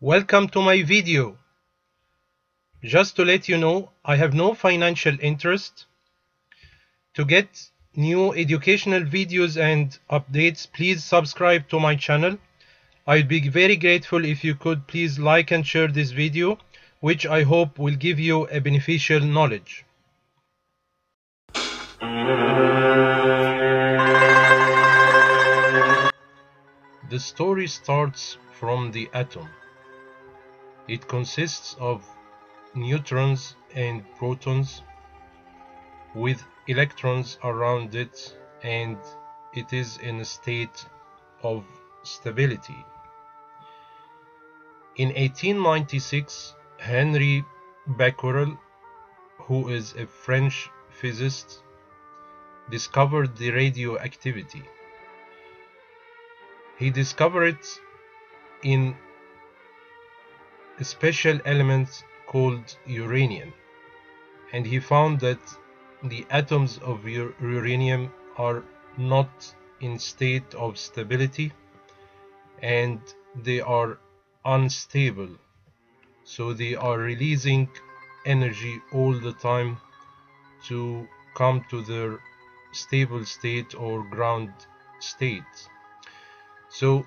Welcome to my video. Just to let you know, I have no financial interest. To get new educational videos and updates, please subscribe to my channel. I'd be very grateful if you could please like and share this video, which I hope will give you a beneficial knowledge. The story starts from the atom. It consists of neutrons and protons with electrons around it and it is in a state of stability. In 1896, Henri Becquerel, who is a French physicist, discovered the radioactivity. He discovered it in special element called uranium. And he found that the atoms of uranium are not in state of stability and they are unstable. So they are releasing energy all the time to come to their stable state or ground state. So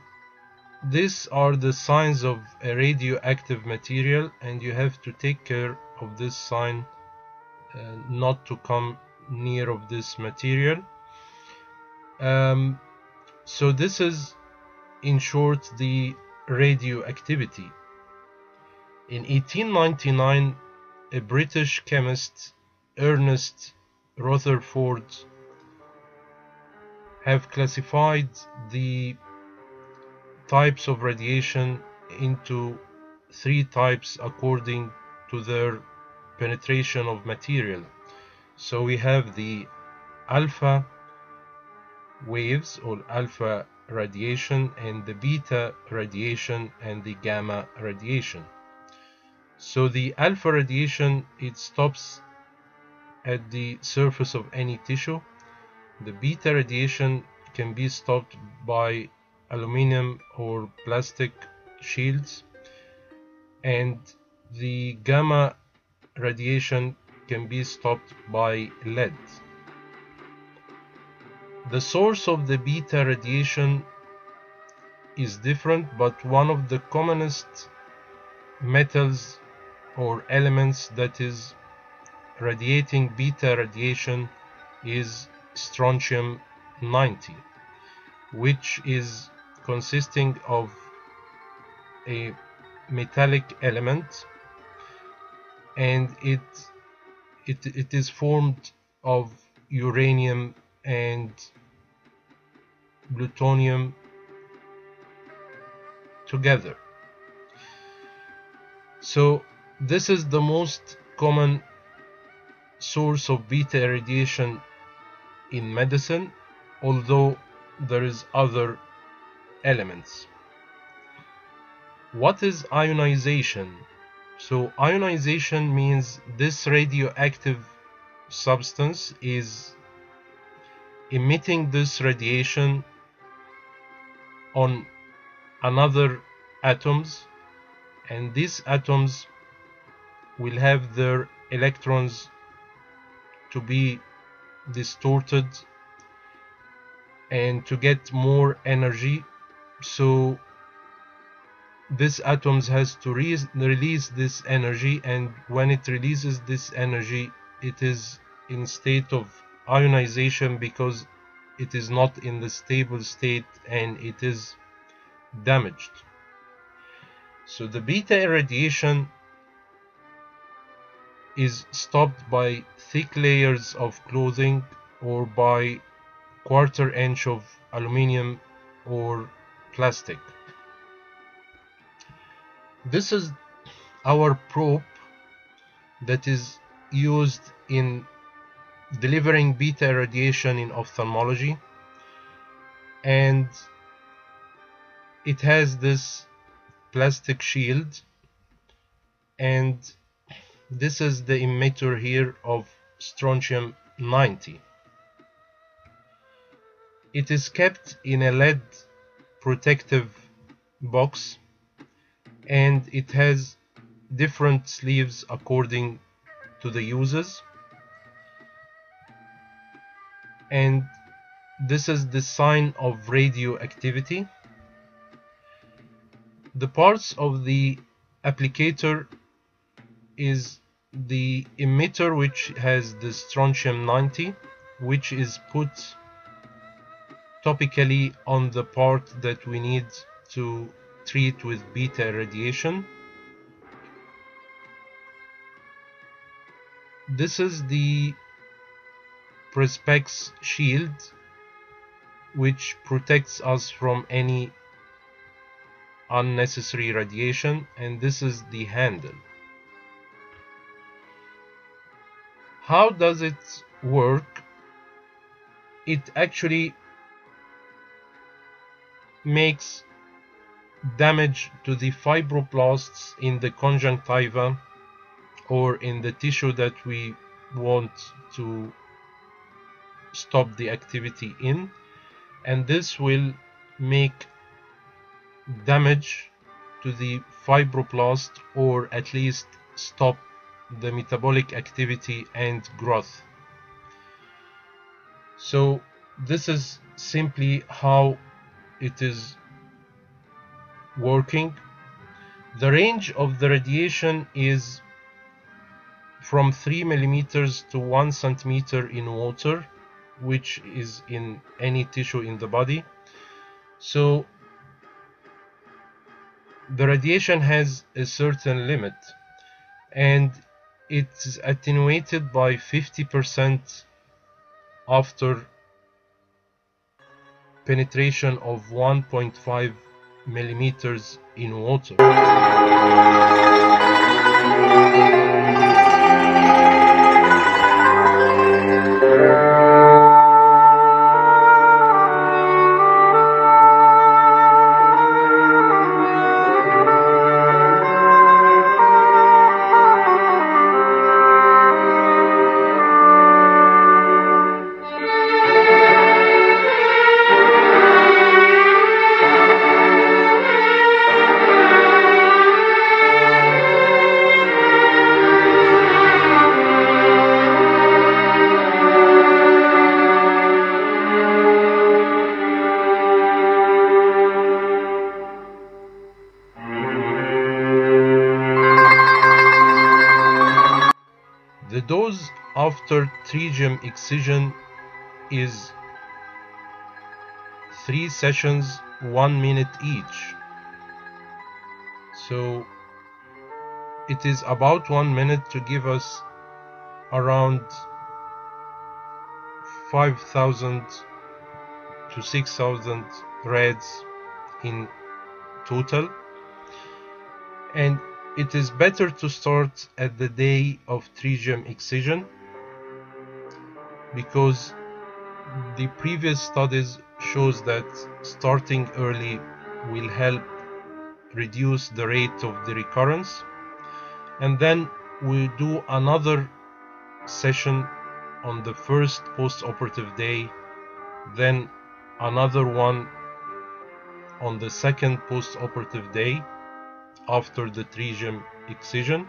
these are the signs of a radioactive material and you have to take care of this sign uh, not to come near of this material. Um, so this is in short the radioactivity. In 1899 a British chemist Ernest Rutherford have classified the types of radiation into three types according to their penetration of material. So we have the alpha waves or alpha radiation and the beta radiation and the gamma radiation. So the alpha radiation it stops at the surface of any tissue. The beta radiation can be stopped by aluminum or plastic shields and the gamma radiation can be stopped by lead. The source of the beta radiation is different but one of the commonest metals or elements that is radiating beta radiation is strontium 90 which is consisting of a metallic element and it it, it is formed of uranium and plutonium together. So this is the most common source of beta radiation in medicine although there is other elements. What is ionization? So ionization means this radioactive substance is emitting this radiation on another atoms and these atoms will have their electrons to be distorted and to get more energy so this atoms has to re release this energy and when it releases this energy it is in state of ionization because it is not in the stable state and it is damaged. So the beta irradiation is stopped by thick layers of clothing or by quarter inch of aluminium or plastic. This is our probe that is used in delivering beta radiation in ophthalmology and it has this plastic shield and this is the emitter here of strontium 90 it is kept in a lead protective box and it has different sleeves according to the users. And this is the sign of radioactivity. The parts of the applicator is the emitter which has the strontium 90 which is put topically on the part that we need to treat with beta radiation. this is the Perspex shield which protects us from any unnecessary radiation and this is the handle how does it work it actually makes damage to the fibroblasts in the conjunctiva or in the tissue that we want to stop the activity in. And this will make damage to the fibroblast or at least stop the metabolic activity and growth. So this is simply how it is working. The range of the radiation is from 3 millimeters to 1 centimeter in water which is in any tissue in the body. So the radiation has a certain limit and it's attenuated by 50% after penetration of 1.5 millimeters in water. The dose after pterygium excision is 3 sessions 1 minute each. So it is about 1 minute to give us around 5000 to 6000 rads in total. And it is better to start at the day of pterygium excision because the previous studies shows that starting early will help reduce the rate of the recurrence. And then we do another session on the first post-operative day then another one on the second post-operative day after the pterygium excision.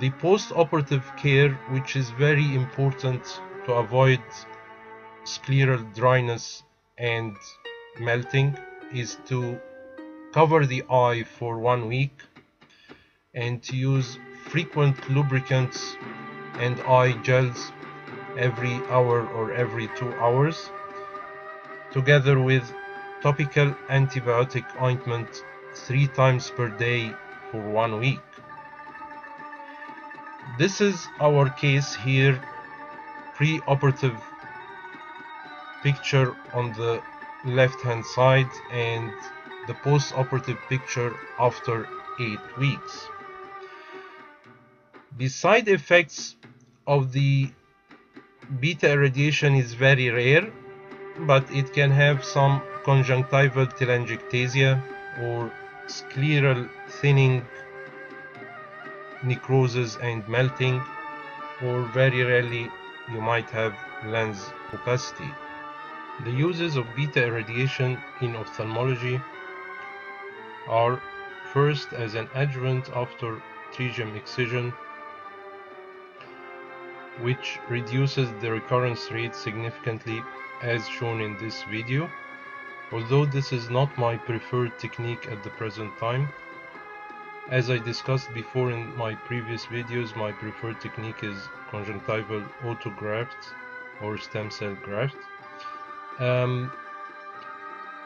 The post-operative care, which is very important to avoid scleral dryness and melting, is to cover the eye for one week and to use frequent lubricants and eye gels every hour or every two hours together with topical antibiotic ointment three times per day for one week. This is our case here, pre-operative picture on the left hand side and the post-operative picture after 8 weeks. The side effects of the beta irradiation is very rare, but it can have some conjunctival telangiectasia or scleral thinning, necrosis and melting, or very rarely you might have lens opacity. The uses of beta irradiation in ophthalmology are first as an adjuvant after pterygium excision which reduces the recurrence rate significantly as shown in this video. Although this is not my preferred technique at the present time, as I discussed before in my previous videos, my preferred technique is conjunctival autograft or stem cell graft. Um,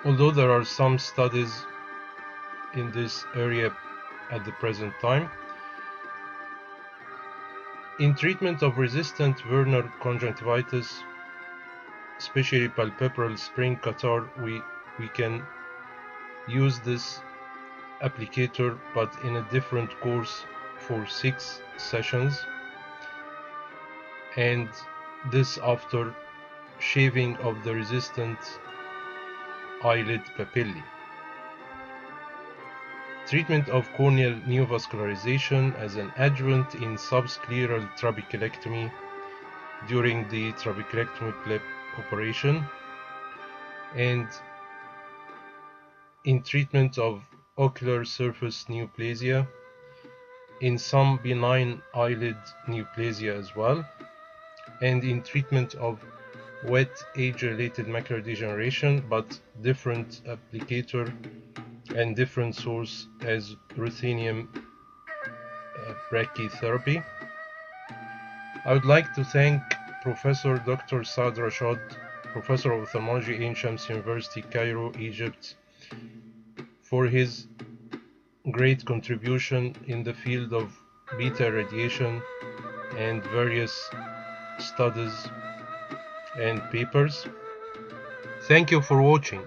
although there are some studies in this area at the present time, in treatment of resistant vernal conjunctivitis, especially palpebral spring catarrh, we, we can use this applicator but in a different course for six sessions and this after shaving of the resistant eyelid papillae. Treatment of corneal neovascularization as an adjuvant in subscleral trabeculectomy during the trabeculectomy clip operation and in treatment of ocular surface neoplasia, in some benign eyelid neoplasia as well, and in treatment of wet age-related macular degeneration, but different applicator and different source as ruthenium uh, brachytherapy. I would like to thank Professor Dr. Saad Rashad, Professor of Ophthalmology, Ain Shams University, Cairo, Egypt, for his great contribution in the field of beta radiation and various studies and papers. Thank you for watching.